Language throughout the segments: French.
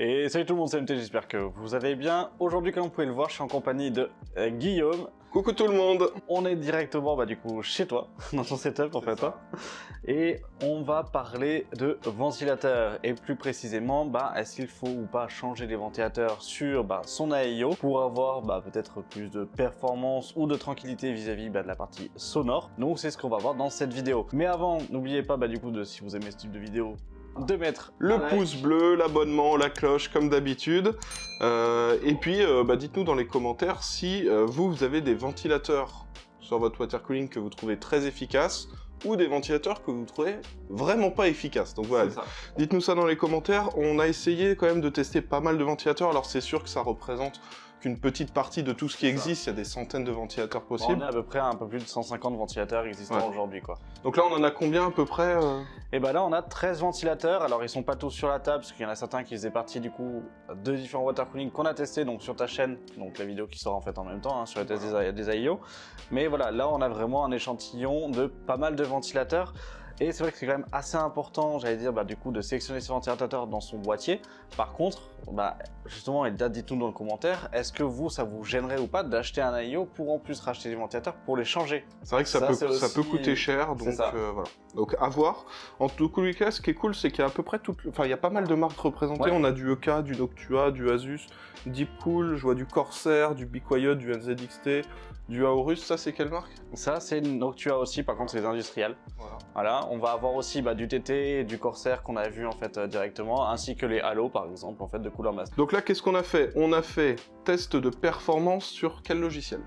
Et salut tout le monde, c'est MT, j'espère que vous allez bien. Aujourd'hui, comme vous pouvez le voir, je suis en compagnie de euh, Guillaume. Coucou tout le monde On est directement bah, du coup chez toi, dans ton setup en fait. Hein. Et on va parler de ventilateurs. Et plus précisément, bah, est-ce qu'il faut ou pas changer les ventilateurs sur bah, son AIO pour avoir bah, peut-être plus de performance ou de tranquillité vis-à-vis bah, de la partie sonore. Donc c'est ce qu'on va voir dans cette vidéo. Mais avant, n'oubliez pas bah, du coup de si vous aimez ce type de vidéo, de mettre le pouce bleu, l'abonnement, la cloche comme d'habitude. Euh, et puis euh, bah, dites-nous dans les commentaires si euh, vous, vous avez des ventilateurs sur votre water cooling que vous trouvez très efficaces ou des ventilateurs que vous trouvez vraiment pas efficaces. Donc voilà, dites-nous ça dans les commentaires. On a essayé quand même de tester pas mal de ventilateurs. Alors c'est sûr que ça représente une petite partie de tout ce qui existe. Il y a des centaines de ventilateurs possibles. On a à peu près un peu plus de 150 ventilateurs existants aujourd'hui. quoi. Donc là, on en a combien à peu près Et euh eh ben là, on a 13 ventilateurs. Alors, ils sont pas tous sur la table, parce qu'il y en a certains qui faisaient partie du coup de différents water cooling qu'on a testé donc sur ta chaîne. Donc la vidéo qui sort en fait en même temps hein, sur les tests des, des AIO. Mais voilà, là, on a vraiment un échantillon de pas mal de ventilateurs. Et c'est vrai que c'est quand même assez important, j'allais dire, bah, du coup, de sélectionner ses ventilateurs dans son boîtier. Par contre, bah, justement, et dites-nous dans le commentaire, est-ce que vous, ça vous gênerait ou pas d'acheter un AIO pour en plus racheter des ventilateurs pour les changer? C'est vrai que ça, peut, ça peut coûter cher, donc euh, voilà. Donc à voir. En tout cas, ce qui est cool, c'est qu'il y a à peu près tout, enfin, il y a pas mal de marques représentées. On a du EK, du Noctua, du Asus, Deepcool, je vois du Corsair, du Be du NZXT, du Aorus. Ça, c'est quelle marque? Ça, c'est Noctua aussi. Par contre, c'est les industriels. Voilà. On va avoir aussi bah, du TT et du Corsair qu'on a vu en fait euh, directement, ainsi que les Halo par exemple en fait de couleur master. Donc là, qu'est-ce qu'on a fait? On a fait test de performance sur quel logiciel?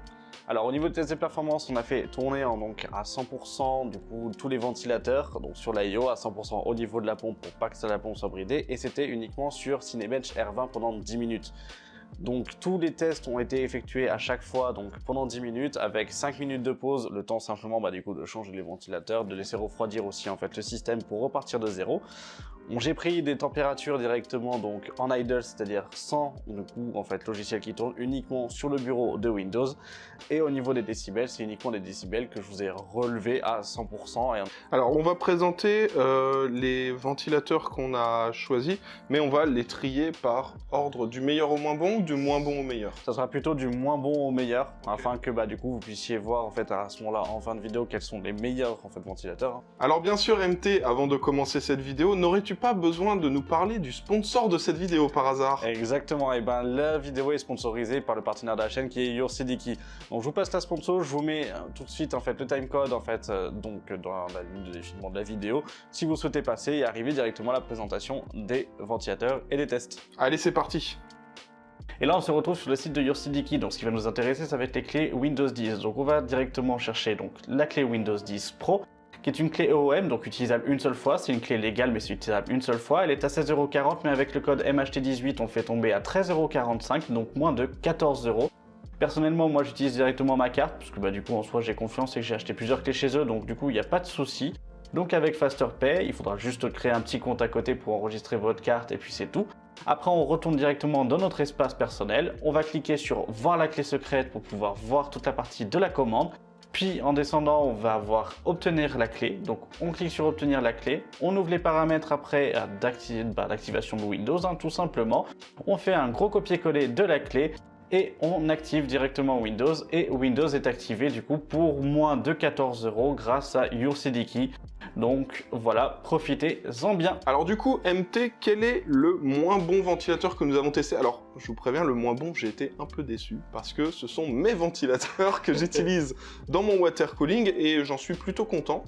Alors au niveau de test de performance, on a fait tourner en, donc à 100% du coup tous les ventilateurs, donc sur l'IO à 100% au niveau de la pompe pour pas que la pompe soit bridée, et c'était uniquement sur Cinebench R20 pendant 10 minutes. Donc tous les tests ont été effectués à chaque fois pendant 10 minutes avec 5 minutes de pause, le temps simplement bah, du coup de changer les ventilateurs, de laisser refroidir aussi en fait le système pour repartir de zéro. J'ai pris des températures directement donc en idle, c'est-à-dire sans le coup en fait logiciel qui tourne uniquement sur le bureau de Windows. Et au niveau des décibels, c'est uniquement des décibels que je vous ai relevés à 100%. Alors on va présenter euh, les ventilateurs qu'on a choisis, mais on va les trier par ordre du meilleur au moins bon ou du moins bon au meilleur. Ça sera plutôt du moins bon au meilleur, afin que bah du coup vous puissiez voir en fait à ce moment-là en fin de vidéo quels sont les meilleurs en fait ventilateurs. Alors bien sûr MT, avant de commencer cette vidéo, n'aurais-tu pas besoin de nous parler du sponsor de cette vidéo par hasard Exactement, et ben la vidéo est sponsorisée par le partenaire de la chaîne qui est YourCDKey. Donc je vous passe la sponsor, je vous mets euh, tout de suite en fait le timecode en fait euh, donc dans la ligne de défilement de la vidéo si vous souhaitez passer et arriver directement à la présentation des ventilateurs et des tests. Allez c'est parti et là, on se retrouve sur le site de YourCDKey. Donc, ce qui va nous intéresser, ça va être les clés Windows 10. Donc, on va directement chercher donc la clé Windows 10 Pro qui est une clé EOM, donc utilisable une seule fois. C'est une clé légale, mais c'est utilisable une seule fois. Elle est à 16,40€, mais avec le code MHT18, on fait tomber à 13,45€, donc moins de 14€. Personnellement, moi j'utilise directement ma carte, parce que bah, du coup en soi j'ai confiance et que j'ai acheté plusieurs clés chez eux, donc du coup il n'y a pas de souci. Donc avec FasterPay, il faudra juste créer un petit compte à côté pour enregistrer votre carte et puis c'est tout. Après on retourne directement dans notre espace personnel, on va cliquer sur voir la clé secrète pour pouvoir voir toute la partie de la commande. Puis en descendant, on va avoir obtenir la clé. Donc on clique sur obtenir la clé. On ouvre les paramètres après euh, bah, d'activation de Windows, hein, tout simplement. On fait un gros copier-coller de la clé et on active directement Windows et Windows est activé du coup pour moins de 14 euros grâce à YourCDKey. Donc voilà, profitez-en bien. Alors du coup, MT, quel est le moins bon ventilateur que nous avons testé? Alors, je vous préviens, le moins bon, j'ai été un peu déçu parce que ce sont mes ventilateurs que j'utilise dans mon water cooling et j'en suis plutôt content.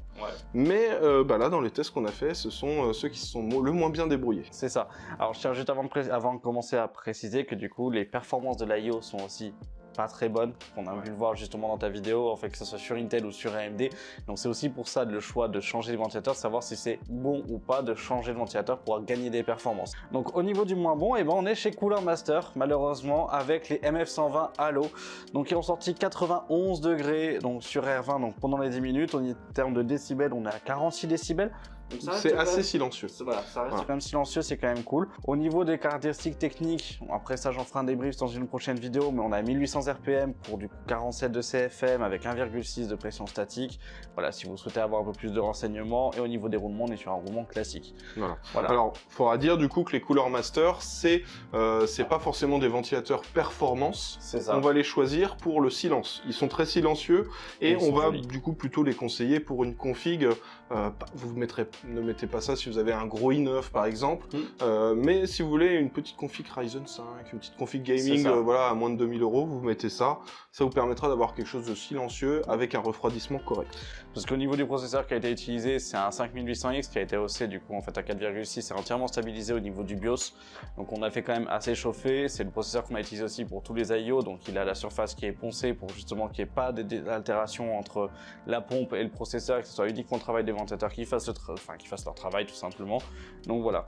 Mais euh, bah là, dans les tests qu'on a fait, ce sont euh, ceux qui se sont le moins bien débrouillés. C'est ça. Alors, je tiens juste avant de, avant de commencer à préciser que du coup, les performances de l'IO sont aussi pas très bonne. On a pu le voir justement dans ta vidéo, en fait que ce soit sur Intel ou sur AMD. Donc c'est aussi pour ça le choix de changer les ventilateurs, savoir si c'est bon ou pas de changer le ventilateur pour gagner des performances. Donc au niveau du moins bon, et eh ben on est chez Cooler Master malheureusement avec les MF120 Halo. Donc ils ont sorti 91 degrés donc sur R20 donc pendant les 10 minutes. En termes de décibels, on est à 46 décibels. C'est assez même- silencieux. c'est- Voilà, ça reste Voilà. quand même silencieux, c'est quand même cool. Au niveau des caractéristiques techniques, bon, après ça j'en ferai un débrief dans une prochaine vidéo, mais on a 1800 RPM pour du coup 47 de CFM avec 1,6 de pression statique. Voilà, si vous souhaitez avoir un peu plus de renseignements. Et au niveau des roulements, on est sur un roulement classique. Voilà. Voilà. Alors, faudra dire du coup que les Cooler Master, c'est euh, c'est pas forcément des ventilateurs performance. c'est ça. On va les choisir pour le silence. Ils sont très silencieux et on va jolis. du coup plutôt les conseiller pour une config. Euh, vous mettrez, ne mettez pas ça si vous avez un gros i9 par exemple. Mm. Euh, mais si vous voulez une petite config Ryzen 5, une petite config gaming, euh, voilà à moins de 2000 euros, vous mettez ça. Ça vous permettra d'avoir quelque chose de silencieux avec un refroidissement correct. Parce qu'au niveau du processeur qui a été utilisé, c'est un 5800X qui a été haussé du coup en fait à 4,6, c'est entièrement stabilisé au niveau du BIOS. Donc on a fait quand même assez chauffer. C'est le processeur qu'on a utilisé aussi pour tous les IO, donc il a la surface qui est poncée pour justement qu'il n'y ait pas d'altération entre la pompe et le processeur, que ce soit uniquement le travail des qui fassent, le tra- enfin, qui fassent leur travail tout simplement. Donc voilà.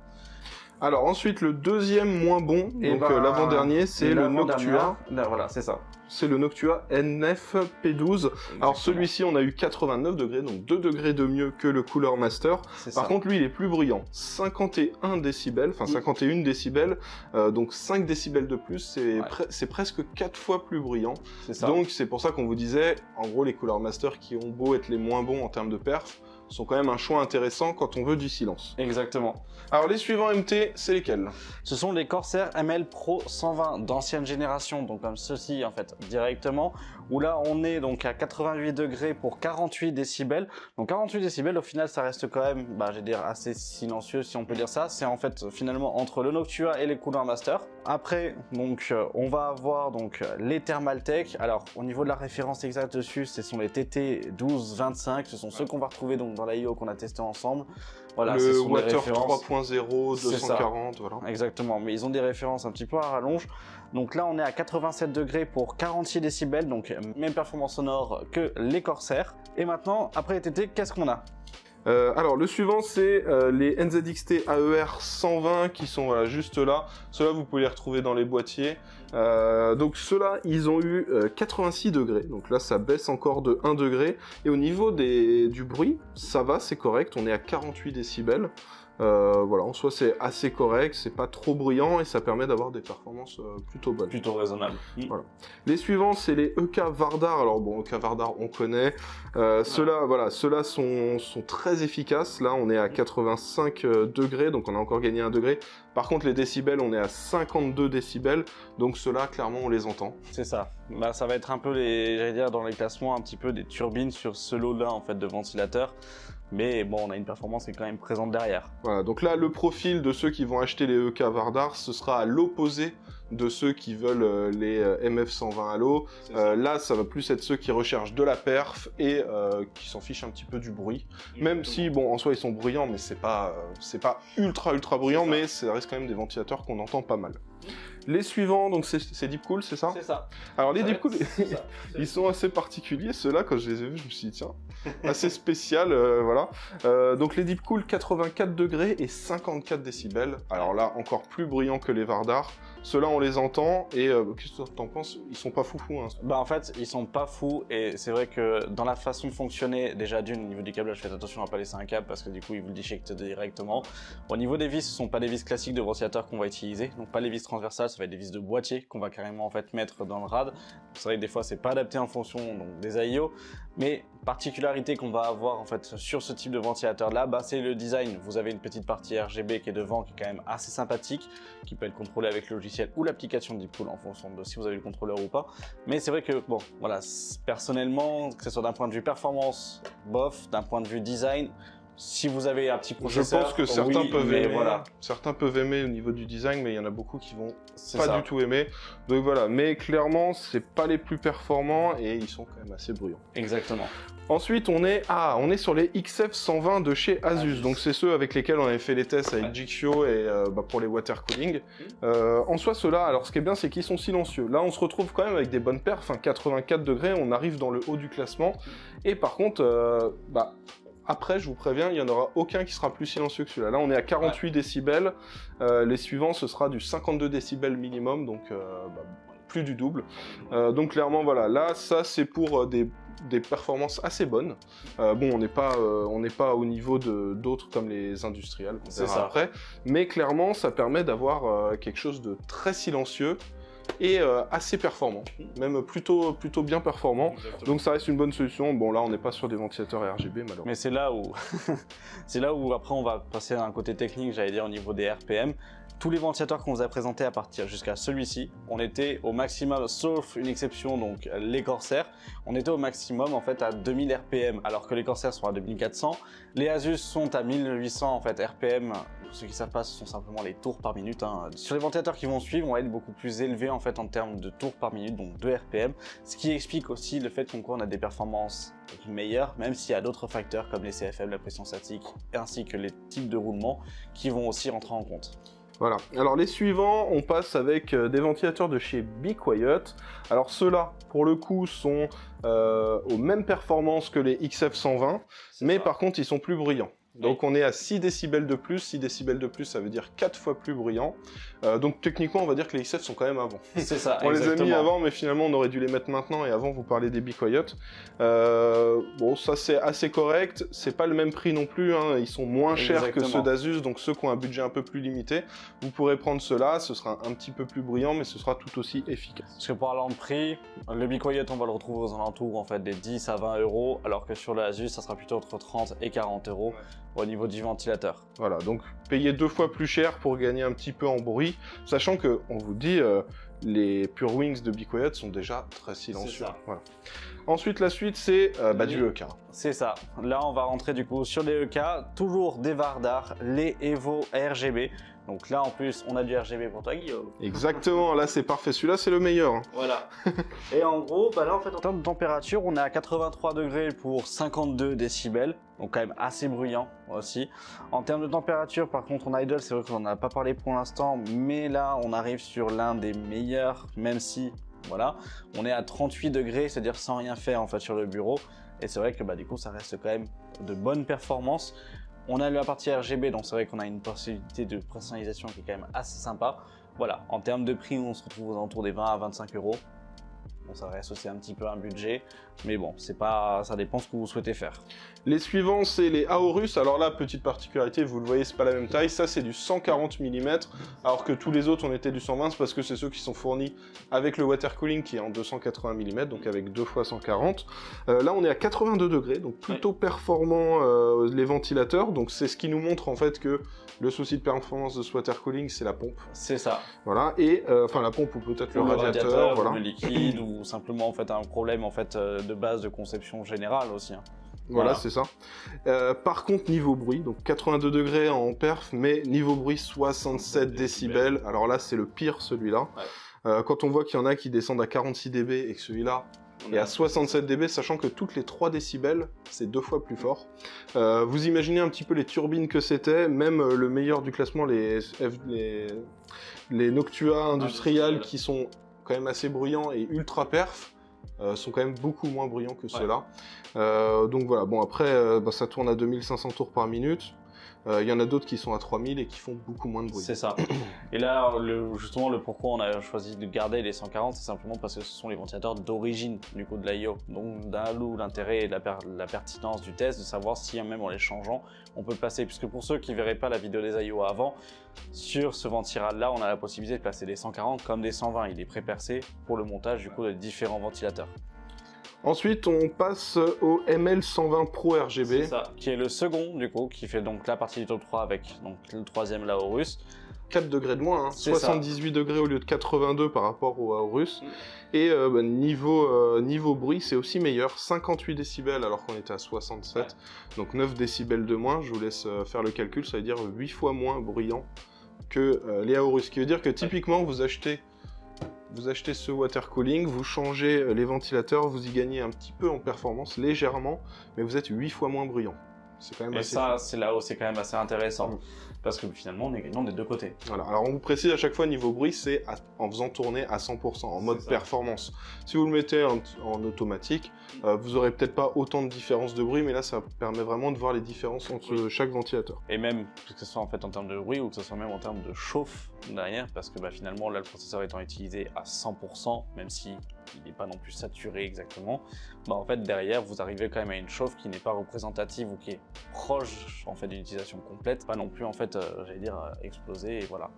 Alors ensuite le deuxième moins bon, Et donc ben, euh, l'avant-dernier, c'est le Noctua. là, Voilà, c'est ça. C'est le Noctua NF P12. Alors celui-ci, on a eu 89 degrés, donc 2 degrés de mieux que le Cooler Master. Par ça. contre, lui, il est plus bruyant. 51 décibels, enfin Mm. 51 décibels, euh, donc 5 décibels de plus, c'est Ouais. pre- presque 4 fois plus bruyant. ça. Donc c'est pour ça qu'on vous disait, en gros, les Cooler Master qui ont beau être les moins bons en termes de perf, sont quand même un choix intéressant quand on veut du silence. Exactement. Alors les suivants MT, c'est lesquels? Ce sont les Corsair ML Pro 120 d'ancienne génération, donc comme ceci en fait directement, où là on est donc à 88 degrés pour 48 décibels. Donc 48 décibels au final ça reste quand même, bah, je vais dire assez silencieux si on peut dire ça. C'est en fait finalement entre le Noctua et les Cooler Master. Après donc euh, on va avoir donc euh, les Thermaltake. Alors au niveau de la référence exacte dessus, ce sont les TT 1225, ce sont ceux qu'on va retrouver donc dans l'IO qu'on a testé ensemble. Voilà, Le Water références. 3.0, C'est ça. 240, voilà. Exactement, mais ils ont des références un petit peu à rallonge. Donc là, on est à 87 degrés pour 46 décibels, donc même performance sonore que les Corsair. Et maintenant, après les TT, qu'est-ce qu'on a? Euh, alors le suivant c'est euh, les NZXT AER 120 qui sont juste là. Ceux-là vous pouvez les retrouver dans les boîtiers. Euh, donc ceux-là ils ont eu euh, 86 degrés. Donc là ça baisse encore de 1 degré. Et au niveau du bruit ça va c'est correct. On est à 48 décibels. Euh, voilà en soi c'est assez correct. C'est pas trop bruyant et ça permet d'avoir des performances euh, plutôt bonnes. Plutôt raisonnable. Voilà. Les suivants, c'est les EK Vardar. Alors bon, EK Vardar, on connaît. Euh, Ceux-là, voilà, ceux-là sont, sont très efficaces. Là, on est à 85 euh, degrés, donc on a encore gagné un degré. Par contre, les décibels, on est à 52 décibels. Donc ceux-là, clairement, on les entend. C'est ça. Bah, ça va être un peu les, j'allais dire, dans les classements, un petit peu des turbines sur ce lot-là, en fait, de ventilateurs. Mais bon, on a une performance qui est quand même présente derrière. Voilà, donc là, le profil de ceux qui vont acheter les EK Vardar, ce sera à l'opposé de ceux qui veulent euh, les euh, MF120 Halo. Euh, là, ça va plus être ceux qui recherchent de la perf et euh, qui s'en fichent un petit peu du bruit. Même si, bon, en soi, ils sont bruyants, mais c'est pas, euh, c'est pas ultra ultra bruyant, mais ça reste quand même des ventilateurs qu'on entend pas mal. Les suivants, donc c'est Deep Cool, c'est ça C'est ça. Alors les Ça Deep Cool, ils sont assez particuliers. Ceux-là, quand je les ai vus, je me suis dit tiens, assez spécial, euh, voilà. Euh, donc les Deep Cool, 84 degrés et 54 décibels. Alors là, encore plus bruyants que les Vardar. Ceux-là, on les entend et euh, qu'est-ce que t'en penses? Ils sont pas foufous. Hein. Bah en fait, ils sont pas fous et c'est vrai que dans la façon de fonctionner, déjà d'une au niveau du câblage, faites attention à pas laisser un câble parce que du coup ils vous le déchiquetent directement. Au niveau des vis, ce sont pas des vis classiques de ventilateur qu'on va utiliser, donc pas les vis transversales, ça va être des vis de boîtier qu'on va carrément en fait mettre dans le rad. C'est vrai que des fois c'est pas adapté en fonction des AIO, mais particularité qu'on va avoir en fait sur ce type de ventilateur là, bah, c'est le design. Vous avez une petite partie RGB qui est devant qui est quand même assez sympathique, qui peut être contrôlée avec le logiciel ou l'application de Deepcool en fonction de si vous avez le contrôleur ou pas. Mais c'est vrai que, bon, voilà, personnellement, que ce soit d'un point de vue performance, bof, d'un point de vue design, si vous avez un petit Je processeur, pense que certains oui, peuvent aimer. voilà, Certains peuvent aimer au niveau du design, mais il y en a beaucoup qui vont pas ça. du tout aimer. Donc voilà, mais clairement, c'est pas les plus performants et ils sont quand même assez bruyants. Exactement. Ensuite, on est ah, on est sur les XF 120 de chez Asus. Donc c'est ceux avec lesquels on avait fait les tests avec. Jixio et euh, bah, pour les water cooling. Euh, en soi, ceux-là, alors ce qui est bien, c'est qu'ils sont silencieux. Là, on se retrouve quand même avec des bonnes perfs, enfin 84 degrés, on arrive dans le haut du classement. Et par contre, euh, bah après, je vous préviens, il n'y en aura aucun qui sera plus silencieux que celui-là. Là, on est à 48 décibels. Euh, les suivants, ce sera du 52 décibels minimum, donc euh, bah, plus du double. Euh, donc clairement, voilà, là, ça, c'est pour des des performances assez bonnes. Bon, on n'est pas, on n'est pas au niveau de d'autres comme les industriels qu'on verra ça. après, mais clairement, ça permet d'avoir quelque chose de très silencieux et euh, assez performant, même plutôt plutôt bien performant. Donc ça reste une bonne solution. Bon là, on n'est pas sur des ventilateurs RGB malheureusement. Mais c'est là où, c'est là où après on va passer à un côté technique, j'allais dire au niveau des RPM. Tous les ventilateurs qu'on vous a présentés à partir jusqu'à celui-ci, on était au maximum, sauf une exception, donc les Corsair, on était au maximum en fait à 2000 RPM, alors que les Corsair sont à 2400. Les Asus sont à 1800 en fait RPM. Ceux qui savent pas, ce sont simplement les tours par minute. hein. Sur les ventilateurs qui vont suivre, on va être beaucoup plus élevé en fait en termes de tours par minute, donc 2 RPM, ce qui explique aussi le fait qu'on a des performances meilleures, même s'il y a d'autres facteurs comme les CFM, la pression statique, ainsi que les types de roulement qui vont aussi rentrer en compte. Voilà. Alors les suivants, on passe avec euh, des ventilateurs de chez Be Quiet. Alors ceux-là, pour le coup, sont euh, aux mêmes performances que les XF120, mais par contre, ils sont plus bruyants. Donc on est à 6 décibels de plus. 6 décibels de plus, ça veut dire 4 fois plus bruyant. Euh, donc techniquement, on va dire que les XF sont quand même avant. C'est ça, On les a mis avant, mais finalement, on aurait dû les mettre maintenant. Et avant, vous parlez des Be Quiet. Euh, bon, ça c'est assez correct. C'est pas le même prix non plus. hein. Ils sont moins chers que ceux d'Asus, donc ceux qui ont un budget un peu plus limité. Vous pourrez prendre ceux-là. Ce sera un petit peu plus bruyant, mais ce sera tout aussi efficace. Parce que parlant de prix, le Be Quiet, on va le retrouver aux alentours en fait des 10 à 20 euros, alors que sur le Asus, ça sera plutôt entre 30 et 40 euros au niveau du ventilateur. Voilà, donc payer deux fois plus cher pour gagner un petit peu en bruit, sachant que on vous dit euh, les Pure Wings de Be Quiet sont déjà très silencieux. ça. Voilà. Ensuite, la suite, c'est euh, bah, du EK. C'est ça. Là, on va rentrer du coup sur les EK, toujours des Vardar, les Evo RGB. Donc là, en plus, on a du RGB pour toi, Guillaume. Exactement, là c'est parfait. Celui-là, c'est le meilleur. hein. Voilà. Et en gros, bah là, en fait, en termes de température, on est à 83 degrés pour 52 décibels. Donc quand même assez bruyant aussi. En termes de température, par contre, en idle, c'est vrai qu'on n'en a pas parlé pour l'instant, mais là, on arrive sur l'un des meilleurs, même si, voilà, on est à 38 degrés, c'est-à-dire sans rien faire en fait sur le bureau. Et c'est vrai que bah, du coup, ça reste quand même de bonnes performances. On a la partie RGB, donc c'est vrai qu'on a une possibilité de personnalisation qui est quand même assez sympa. Voilà, en termes de prix, on se retrouve aux alentours des 20 à 25 euros. Bon, ça reste aussi un petit peu un budget, mais bon, c'est pas, ça dépend ce que vous souhaitez faire. Les suivants, c'est les Aorus. Alors là, petite particularité, vous le voyez, c'est pas la même taille. Ça, c'est du 140 mm, alors que tous les autres, on était du 120, c'est parce que c'est ceux qui sont fournis avec le water cooling qui est en 280 mm, donc avec deux fois 140. Euh, là, on est à 82 degrés, donc plutôt performant euh, les ventilateurs. Donc c'est ce qui nous montre en fait que le souci de performance de ce water cooling, c'est la pompe. C'est ça. Voilà, et euh, enfin la pompe ou peut-être le, Ou radiateur, ou voilà. le liquide, ou simplement en fait un problème en fait euh, de base de conception générale aussi. hein. Voilà, Voilà. c'est ça. Euh, par contre, niveau bruit, donc 82 degrés en perf, mais niveau bruit 67 décibels. Alors là, c'est le pire celui-là. Ouais. Euh, quand on voit qu'il y en a qui descendent à 46 dB et que celui-là est à 67 dB, sachant que toutes les 3 décibels, c'est deux fois plus fort. Euh, vous imaginez un petit peu les turbines que c'était, même le meilleur du classement, les, F- les, les Noctua industriels qui sont quand même assez bruyants et ultra perf, sont quand même beaucoup moins bruyants que ceux-là. Euh, donc voilà, bon après, euh, bah, ça tourne à 2500 tours par minute. Euh, Il y en a d'autres qui sont à 3000 et qui font beaucoup moins de bruit. C'est ça. Et là, le- justement, le pourquoi on a choisi de garder les 140, c'est simplement parce que ce sont les ventilateurs d'origine du coup de l'IO. Donc, d'un loup, l'intérêt et la, per- la pertinence du test, de savoir si même en les changeant, on peut passer. Puisque pour ceux qui verraient pas la vidéo des IO avant, sur ce ventiral là, on a la possibilité de placer des 140 comme des 120. Il est pré-percé pour le montage du coup de différents ventilateurs. Ensuite, on passe au ML120 Pro RGB. C'est ça. Qui est le second du coup, qui fait donc la partie du top 3 avec donc le troisième là Aorus. 4 degrés de moins, hein. C'est ça. 78 degrés au lieu de 82 par rapport au Aorus. Mm. Et euh, bah, niveau, euh, niveau bruit, c'est aussi meilleur, 58 décibels alors qu'on était à 67, Ouais. donc 9 décibels de moins. Je vous laisse euh, faire le calcul, ça veut dire 8 fois moins bruyant que les Aorus. Ce qui veut dire que typiquement, vous achetez, vous achetez ce water cooling, vous changez euh, les ventilateurs, vous y gagnez un petit peu en performance, légèrement, mais vous êtes 8 fois moins bruyant. C'est quand même Et assez ça, c'est là où c'est quand même assez intéressant. Mm. Parce que finalement, on est gagnant des deux côtés. Voilà. Alors on vous précise à chaque fois niveau bruit, c'est en faisant tourner à 100%, en mode performance. Si vous le mettez en, en automatique, euh, vous aurez peut-être pas autant de différence de bruit, mais là ça permet vraiment de voir les différences entre Oui. chaque ventilateur. Et même, que ce soit en fait en termes de bruit ou que ce soit même en termes de chauffe derrière, parce que bah, finalement, là, le processeur étant utilisé à 100%, même si il n'est pas non plus saturé exactement, bah, en fait derrière vous arrivez quand même à une chauffe qui n'est pas représentative ou qui est proche en fait d'une utilisation complète, pas non plus en fait, euh, j'allais dire, euh, exploser et voilà.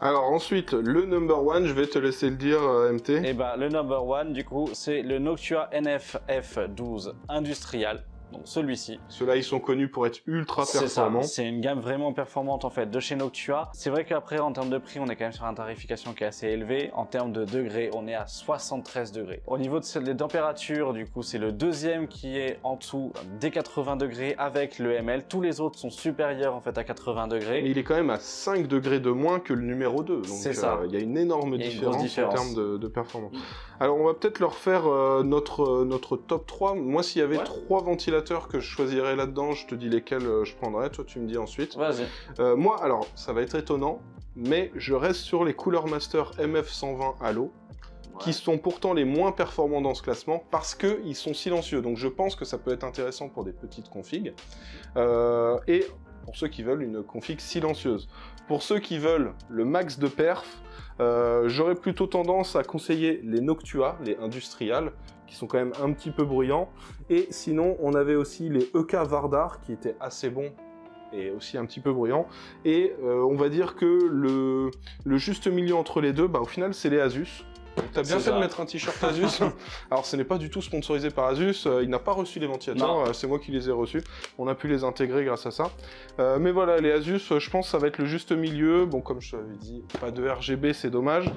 Alors ensuite, le number one, je vais te laisser le dire, euh, MT. Et bah le number one du coup c'est le Noctua NFF12 industrial. Donc celui-ci. Ceux-là, ils sont connus pour être ultra performants. C'est une gamme vraiment performante en fait de chez Noctua. C'est vrai qu'après en termes de prix, on est quand même sur une tarification qui est assez élevée. En termes de degrés, on est à 73 degrés. Au niveau des températures, du coup, c'est le deuxième qui est en dessous des 80 degrés avec le ML. Tous les autres sont supérieurs en fait à 80 degrés. Mais il est quand même à 5 degrés de moins que le numéro 2. C'est ça. Euh, il y a une énorme différence, en termes de, performance. Alors on va peut-être leur faire euh, notre, euh, notre top 3. Moi, s'il y avait trois ventilateurs que je choisirais là-dedans, je te dis lesquels euh, je prendrais, toi tu me dis ensuite. Vas-y. Euh, moi, alors, ça va être étonnant, mais je reste sur les Cooler Master MF120 Halo, qui sont pourtant les moins performants dans ce classement parce qu'ils sont silencieux. Donc je pense que ça peut être intéressant pour des petites configs. Euh, et pour ceux qui veulent une config silencieuse. Pour ceux qui veulent le max de perf, j'aurais plutôt tendance à conseiller les Noctua, les industrials, qui sont quand même un petit peu bruyants. Et sinon, on avait aussi les EK Vardar, qui étaient assez bons et aussi un petit peu bruyants. Et euh, on va dire que le, le, juste milieu entre les deux, bah, au final, c'est les Asus. T'as bien fait de mettre un t-shirt Asus. Alors ce n'est pas du tout sponsorisé par Asus, euh, il n'a pas reçu les ventilateurs, euh, c'est moi qui les ai reçus. On a pu les intégrer grâce à ça. Euh, mais voilà, les Asus, je pense que ça va être le juste milieu. Bon, comme je t'avais dit, pas de RGB, c'est dommage.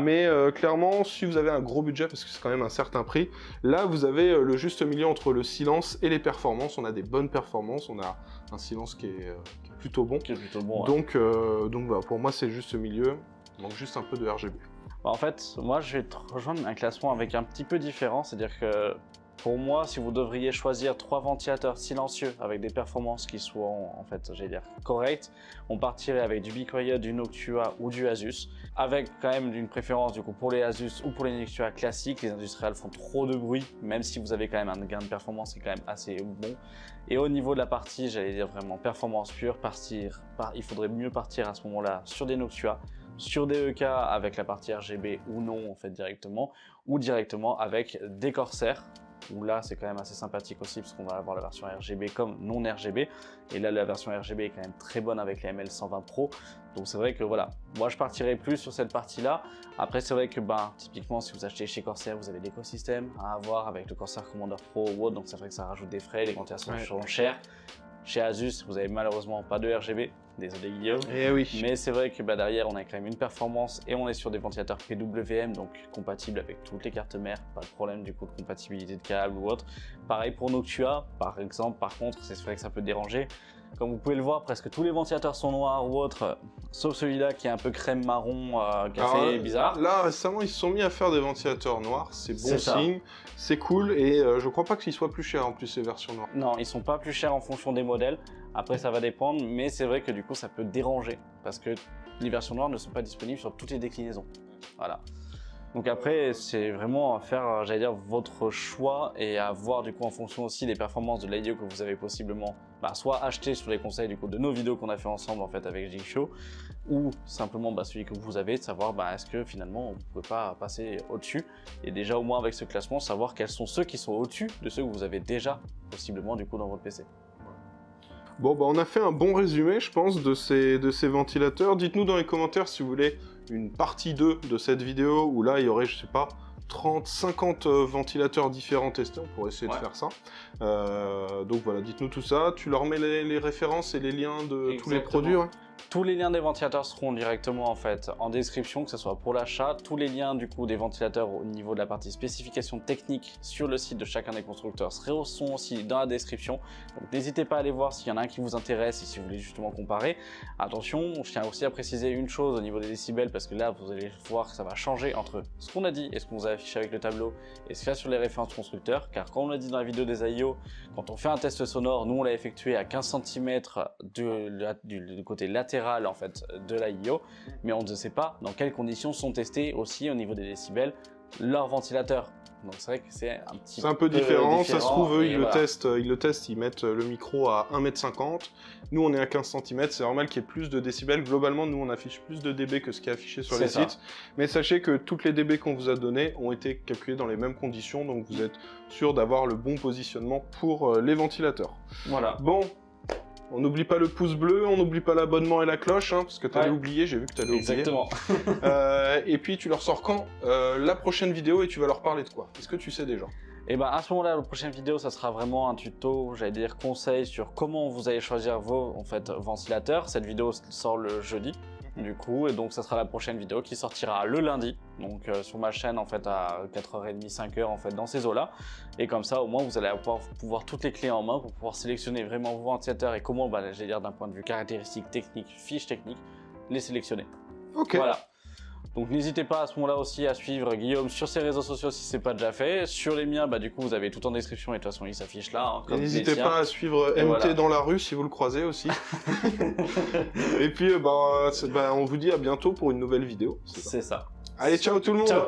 Mais clairement, si vous avez un gros budget, parce que c'est quand même un certain prix, là vous avez le juste milieu entre le silence et les performances. On a des bonnes performances, on a un silence qui est, plutôt bon. Qui est plutôt bon. Donc, donc bah, pour moi, c'est le juste milieu. Il manque juste un peu de RGB. Bah, en fait, moi je vais te rejoindre un classement avec un petit peu différent, c'est-à-dire que pour moi, si vous devriez choisir trois ventilateurs silencieux avec des performances qui soient en fait, j'allais dire correctes, on partirait avec du Be du Noctua ou du Asus, avec quand même une préférence du coup pour les Asus ou pour les Noctua classiques. Les industriels font trop de bruit, même si vous avez quand même un gain de performance qui est quand même assez bon. Et au niveau de la partie, j'allais dire vraiment performance pure, partir, il faudrait mieux partir à ce moment-là sur des Noctua sur des EK avec la partie RGB ou non en fait directement, ou directement avec des Corsair, où là c'est quand même assez sympathique aussi parce qu'on va avoir la version RGB comme non RGB, et là la version RGB est quand même très bonne avec les ML120 Pro, donc c'est vrai que voilà, moi je partirais plus sur cette partie là, après c'est vrai que ben, typiquement si vous achetez chez Corsair vous avez l'écosystème à avoir avec le Corsair Commander Pro ou autre, donc c'est vrai que ça rajoute des frais, les ventilations sont chères, chez Asus, vous avez malheureusement pas de RGB, désolé Guillaume. Eh oui. Mais c'est vrai que bah, derrière, on a quand même une performance et on est sur des ventilateurs PWM, donc compatibles avec toutes les cartes mères, pas de problème du coup de compatibilité de câble ou autre. Pareil pour Noctua, par exemple, par contre, c'est vrai que ça peut déranger. Comme vous pouvez le voir, presque tous les ventilateurs sont noirs ou autres, sauf celui-là qui est un peu crème marron, euh, café bizarre. Là, récemment, ils se sont mis à faire des ventilateurs noirs, c'est bon signe, c'est cool, et euh, je crois pas qu'ils soient plus chers en plus ces versions noires. Non, ils sont pas plus chers en fonction des modèles. Après, ça va dépendre, mais c'est vrai que du coup, ça peut déranger parce que les versions noires ne sont pas disponibles sur toutes les déclinaisons. Voilà. Donc après, c'est vraiment à faire, j'allais dire, votre choix et à voir du coup en fonction aussi des performances de l'IDEO que vous avez possiblement bah, soit acheté sur les conseils du coup de nos vidéos qu'on a fait ensemble en fait avec G-Show ou simplement bah, celui que vous avez, de savoir bah, est-ce que finalement vous pouvez pas passer au-dessus et déjà au moins avec ce classement savoir quels sont ceux qui sont au-dessus de ceux que vous avez déjà possiblement du coup dans votre PC. Bon, bah, on a fait un bon résumé, je pense, de ces, de ces ventilateurs. Dites-nous dans les commentaires si vous voulez une partie 2 de cette vidéo, où là, il y aurait, je sais pas, 30, 50 euh, ventilateurs différents testés, on pourrait essayer de faire ça. Euh, donc voilà, dites-nous tout ça. Tu leur mets les, références et les liens de tous les produits tous les liens des ventilateurs seront directement en fait en description, que ce soit pour l'achat. Tous les liens du coup des ventilateurs au niveau de la partie spécification technique sur le site de chacun des constructeurs seront aussi dans la description. Donc n'hésitez pas à aller voir s'il y en a un qui vous intéresse et si vous voulez justement comparer. Attention, je tiens aussi à préciser une chose au niveau des décibels parce que là vous allez voir que ça va changer entre ce qu'on a dit et ce qu'on vous a affiché avec le tableau et ce qu'il y a sur les références constructeurs. Car comme on l'a dit dans la vidéo des AIO, quand on fait un test sonore, nous on l'a effectué à 15 cm du côté latéral latérale en fait de la IO, mais on ne sait pas dans quelles conditions sont testés aussi au niveau des décibels leurs ventilateurs. Donc c'est vrai que c'est un petit C'est un peu différent. Ça se trouve, eux, ils, le testent, euh, ils le testent, ils mettent euh, le micro à 1m50. Nous, on est à 15 cm. C'est normal qu'il y ait plus de décibels. Globalement, nous, on affiche plus de dB que ce qui est affiché sur les ça. sites. Mais sachez que toutes les dB qu'on vous a données ont été calculées dans les mêmes conditions. Donc, vous êtes sûr d'avoir le bon positionnement pour euh, les ventilateurs. Voilà. Bon. On n'oublie pas le pouce bleu, on n'oublie pas l'abonnement et la cloche, hein, parce que t'allais Ouais. oublier, j'ai vu que t'allais oublier. Exactement. Euh, et puis tu leur sors quand? Euh, La prochaine vidéo et tu vas leur parler de quoi? Est-ce que tu sais déjà? Et ben à ce moment-là, la prochaine vidéo, ça sera vraiment un tuto, j'allais dire conseil sur comment vous allez choisir vos en fait ventilateurs. Cette vidéo sort le jeudi, du coup, et donc ça sera la prochaine vidéo qui sortira le lundi, donc euh, sur ma chaîne en fait à 4h30, 5h en fait dans ces eaux-là. Et comme ça, au moins, vous allez pouvoir, pouvoir toutes les clés en main pour pouvoir sélectionner vraiment vos ventilateurs et comment, bah, j'allais dire d'un point de vue caractéristiques techniques, fiches techniques, les sélectionner. Ok. Voilà. Donc n'hésitez pas à ce moment-là aussi à suivre Guillaume sur ses réseaux sociaux si c'est pas déjà fait. Sur les miens, bah du coup vous avez tout en description et de toute façon il s'affiche là. hein, N'hésitez pas à suivre MT voilà. dans la rue si vous le croisez aussi. et puis, euh, bah, bah, on vous dit à bientôt pour une nouvelle vidéo. c'est ça. Ça. Allez, ciao tout le monde Ciao